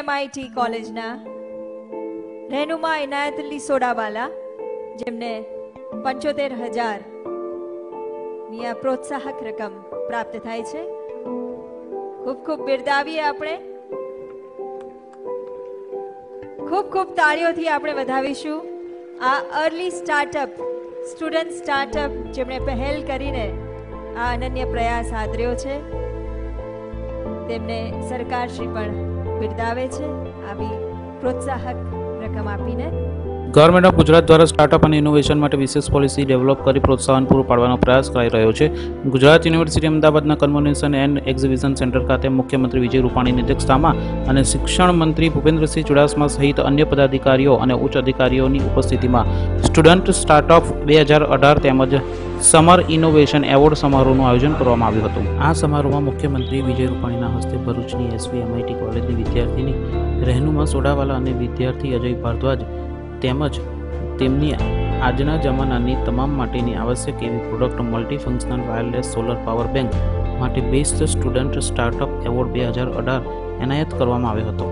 એસવીએમઆઈટી કોલેજના રહેનુમા ઇનાયતલી સોડાવાલા જેમને પંચોતેર હજાર પ્રોત્સાહક રકમ પ્રાપ્ત થાય છે. ખૂબ ખૂબ બિરદાવીએ આપણે. ખૂબ ખૂબ તાળીઓથી આપણે વધાવીશું. આ અર્લી સ્ટાર્ટઅપ સ્ટુડન્ટ સ્ટાર્ટઅપ જેમણે પહેલ કરીને આ અનન્ય પ્રયાસ આદર્યો છે. તેમને સરકારશ્રી પણ બિરદાવે છે. આવી પ્રોત્સાહક રકમ આપીને ગવર્મેન્ટ ઓફ ગુજરાત દ્વારા સ્ટાર્ટઅપ અને ઇનોવેશન માટે વિશેષ પોલિસી ડેવલપ કરી પ્રોત્સાહન પૂરું પાડવાનો પ્રયાસ કરાઈ રહ્યો છે. ગુજરાત યુનિવર્સિટી અમદાવાદના કન્વોન્શન એન્ડ એક્ઝિબિશન સેન્ટર ખાતે મુખ્યમંત્રી વિજય રૂપાણીની અધ્યક્ષતામાં અને શિક્ષણ મંત્રી ભૂપેન્દ્રસિંહ ચુડાસમા સહિત અન્ય પદાધિકારીઓ અને ઉચ્ચ અધિકારીઓની ઉપસ્થિતિમાં સ્ટુડન્ટ સ્ટાર્ટઅપ બે હજાર અઢાર તેમજ સમર ઇનોવેશન એવોર્ડ સમારોહનું આયોજન કરવામાં આવ્યું હતું. આ સમારોહમાં મુખ્યમંત્રી વિજય રૂપાણીના હસ્તે ભરૂચની એસવી એમઆઈટી કોલેજની વિદ્યાર્થીની રહેનુમા સોડાવાલા અને વિદ્યાર્થી અજય ભારદ્વાજ તેમજ તેમની આજના જમાનાની તમામ માટેની આવશ્યક એવી product multifunctional wireless solar power bank માટે બેસ્ટ સ્ટુડન્ટ સ્ટાર્ટઅપ એવોર્ડ બે હજાર અઢાર એનાયત કરવામાં આવ્યો હતો.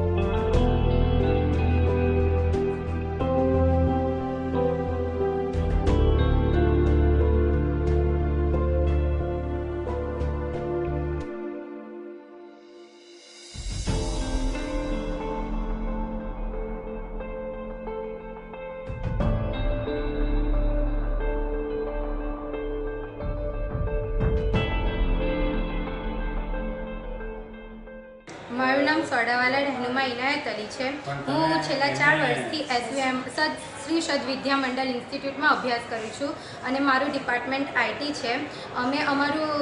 મારું નામ સોડાવાલા રહેનુમા ઇનાયત અલી છે. હું છેલ્લા ચાર વર્ષથી એસવીએમ સદ સદ વિદ્યા મંડળ ઇન્સ્ટિટ્યૂટમાં અભ્યાસ કરું છું અને મારું ડિપાર્ટમેન્ટ આઈટી છે. અમે અમારું,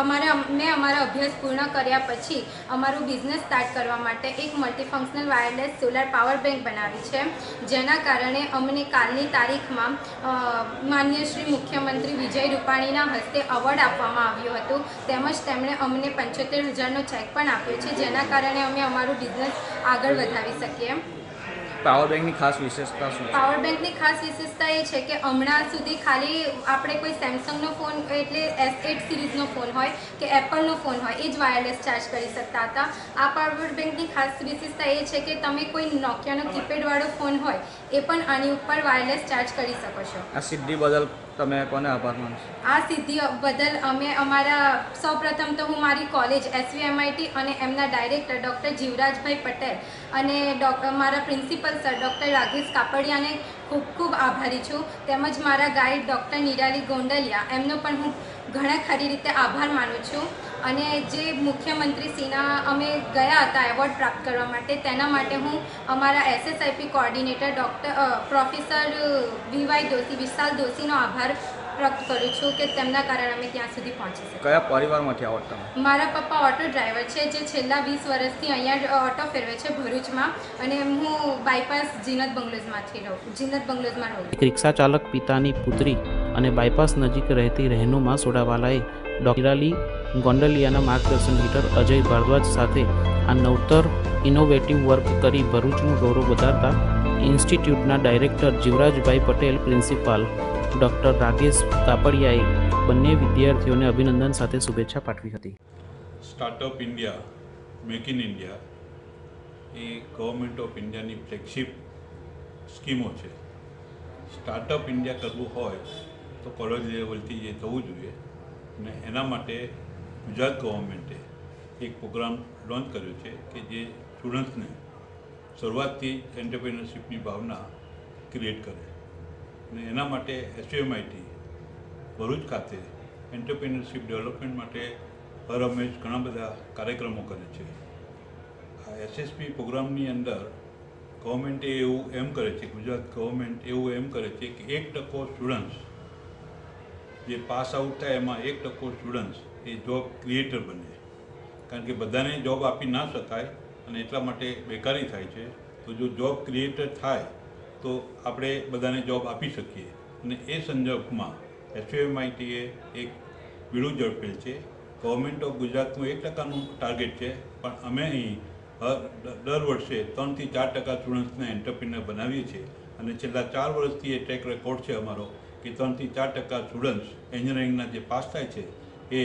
અમારા, મેં અમારા અભ્યાસ પૂર્ણ કર્યા પછી અમારું બિઝનેસ સ્ટાર્ટ કરવા માટે એક multifunctional wireless solar power bank બનાવી છે. જેના કારણે અમને કાલની તારીખમાં માન્ય શ્રી મુખ્યમંત્રી વિજય રૂપાણીના હસ્તે એવોર્ડ આપવામાં આવ્યો હતો. તેમજ તેમણે અમને પંચોતેર હજારનો ચેક પણ આપ્યો છે. જેના કારણે અમે અમારું બિઝનેસ આગળ વધાવી શકીએ. પાવર બેંકની ખાસ વિશેષતા શું છે? પાવર બેંકની ખાસ વિશેષતા એ છે કે હમણાં સુધી ખાલી આપણે કોઈ સેમસંગનો ફોન એટલે એસ એટ સિરીઝનો ફોન હોય કે એપલનો ફોન હોય એ જ વાયરલેસ ચાર્જ કરી શકતા હતા. આ પાવર બેંકની ખાસ વિશેષતા એ છે કે તમે કોઈ નોકિયાનો કીપેડવાળો ફોન હોય એ પણ આની ઉપર વાયરલેસ ચાર્જ કરી શકો છો. આ સિદ્ધિ બદલ તમે કોને આભાર માનશો? આ સિદ્ધિ બદલ અમે અમારા સૌપ્રથમ તો હું મારી કોલેજ એસવીએમઆઈટી અને એમના ડાયરેક્ટર ડૉક્ટર જીવરાજભાઈ પટેલ અને મારા પ્રિન્સિપલ સર ડૉક્ટર રાઘેશ કાપડિયાને ખૂબ ખૂબ આભારી છું. તેમજ મારા ગાઈડ ડૉક્ટર નિરાલી ગોંડલિયા, એમનો પણ હું ઘણા ખરી રીતે આભાર માનું છું. અને જે મુખ્યમંત્રી શ્રીના અમે ગયા હતા એવોર્ડ પ્રાપ્ત કરવા માટે તેના માટે હું અમારા SSIP coordinator doctor professor VY Doshi Vishal દોશીનો આભાર પ્રાપ્ત કરું છું કે તેમના કારણે અમે ત્યાં સુધી પહોંચી શકીએ કયા પરિવારમાંથી આવો તમે? મારા પપ્પા ઓટો ડ્રાઈવર છે જે છેલ્લા વીસ વર્ષથી અહીંયા ઓટો ફેરવે છે ભરૂચમાં અને હું બાયપાસ જીનત બંગલોઝમાંથી રહું જીનત બંગલોઝમાં રહું. એક રિક્ષા ચાલક પિતાની પુત્રી અને બાયપાસ નજીક રહેતી રહેનુમાં સોડાવાલાએ ડોક્ટરાલી ગોંડલિયાના માર્ગદર્શન હેઠળ અજય ભારદ્વાજ સાથે આ નવતર ઇનોવેટિવ વર્ક કરી ભરૂચનું ગૌરવ વધારતા ઇન્સ્ટિટ્યૂટના director Jivrajbhai Patel principal doctor Rakesh કાપડિયાએ બંને વિદ્યાર્થીઓને અભિનંદન સાથે શુભેચ્છા પાઠવી હતી. Startup India make in India A government of ઇન્ડિયાની ફ્લેગશિપ સ્કીમો છે. સ્ટાર્ટઅપ ઇન્ડિયા કરવું હોય તો કોલેજ લેવલથી એ થવું જોઈએ. અને એના માટે ગુજરાત ગવર્મેન્ટે એક પ્રોગ્રામ લોન્ચ કર્યો છે કે જે સ્ટુડન્ટ્સને શરૂઆતથી એન્ટરપ્રિનરશિપની ભાવના ક્રિએટ કરે. અને એના માટે એસયુએમઆઈટી ભરૂચ ખાતે એન્ટરપ્રિનરશિપ ડેવલપમેન્ટ માટે હર હંમેશ ઘણા બધા કાર્યક્રમો કરે છે. આ એસએસપી પ્રોગ્રામની અંદર ગવર્મેન્ટે એવું એમ કરે છે, ગુજરાત ગવર્મેન્ટ એવું એમ કરે છે કે એક ટકો સ્ટુડન્ટ્સ જે પાસ આઉટ થાય એમાં એક ટકો સ્ટુડન્ટ્સ એ જોબ ક્રિએટર બને. કારણ કે બધાને જોબ આપી ના શકાય અને એટલા માટે બેકારી થાય છે. તો જો જોબ ક્રિએટર થાય, તો આપણે બધાને જોબ આપી શકીએ. અને એ સંજોગમાં એસયુએમઆઈટીએ એક બીડું ઝડપેલ છે. ગવર્મેન્ટ ઓફ ગુજરાતનું એક ટકાનું ટાર્ગેટ છે. પણ અમે અહીં દર વર્ષે ત્રણથી ચાર ટકા સ્ટુડન્ટ્સને એન્ટરપ્રિનર બનાવીએ છીએ. અને છેલ્લા ચાર વર્ષથી એ ટ્રેક રેકોર્ડ છે અમારો. કે ત્રણથી ચાર ટકા સ્ટુડન્ટ્સ એન્જિનિયરિંગના જે પાસ થાય છે, એ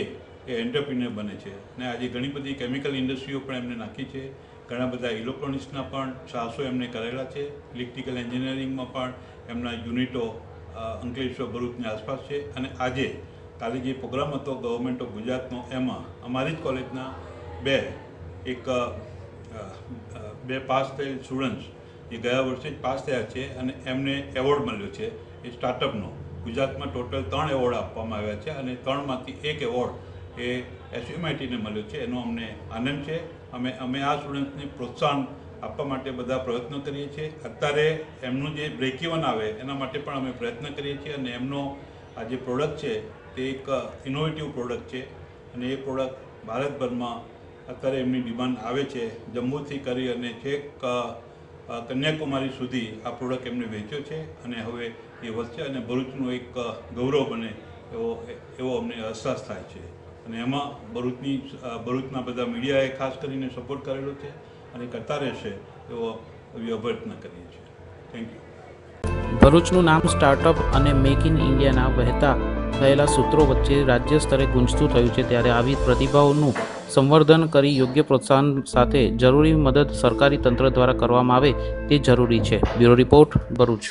એ એન્ટરપ્રિન્યર બને છે. અને આજે ઘણી બધી કેમિકલ ઇન્ડસ્ટ્રીઓ પણ એમને નાખી છે. ઘણા બધા ઇલેક્ટ્રોનિક્સના પણ સાહસો એમને કરેલા છે. ઇલેક્ટ્રિકલ એન્જિનિયરિંગમાં પણ એમના યુનિટો અંકલેશ્વર ભરૂચની આસપાસ છે. અને આજે કાલે જે પ્રોગ્રામ હતો ગવર્મેન્ટ ઓફ ગુજરાતનો એમાં અમારી જ કોલેજના બે, એક બે પાસ થયેલ સ્ટુડન્ટ્સ જે ગયા વર્ષે જ પાસ થયા છે અને એમને એવોર્ડ મળ્યો છે એ સ્ટાર્ટઅપનો ગુજરાતમાં ટોટલ ત્રણ એવોર્ડ આપવામાં આવ્યા છે અને ત્રણમાંથી એક એવોર્ડ એ એસયુએમઆઈટીને મળ્યો છે. એનો અમને આનંદ છે. અમે અમે આ સ્ટુડન્ટ્સને પ્રોત્સાહન આપવા માટે બધા પ્રયત્નો કરીએ છીએ. અત્યારે એમનું જે બ્રેક ઇવન આવે એના માટે પણ અમે પ્રયત્ન કરીએ છીએ અને એમનો આ જે પ્રોડક્ટ છે તે એક ઇનોવેટિવ પ્રોડક્ટ છે અને એ પ્રોડક્ટ ભારતભરમાં અત્યારે એમની ડિમાન્ડ આવે છે. જમ્મુથી કરી અને છેક કન્યાકુમારી સુધી આ પ્રોડક્ટ એમને વેચ્યો છે અને હવે એ વધશે અને ભરૂચનું એક ગૌરવ બને એવો એવો અમને અહેસાસ થાય છે. અને એમાં ભરૂચની ભરૂચના બધા મીડિયાએ ખાસ કરીને સપોર્ટ કરેલો છે અને કરતા રહેશે એવો એવી અભ્યર્થના કરીએ છીએ. થેન્ક યુ ભરૂચનું નામ સ્ટાર્ટઅપ અને મેક ઇન ઇન્ડિયાના વહેતા થયેલા સૂત્રો વચ્ચે રાજ્ય સ્તરે ગુંજતું થયું છે ત્યારે આવી પ્રતિભાઓનું સંવર્ધન કરી યોગ્ય પ્રોત્સાહન સાથે જરૂરી મદદ સરકારી તંત્ર દ્વારા કરવામાં આવે તે જરૂરી છે. Bureau report Bharuch.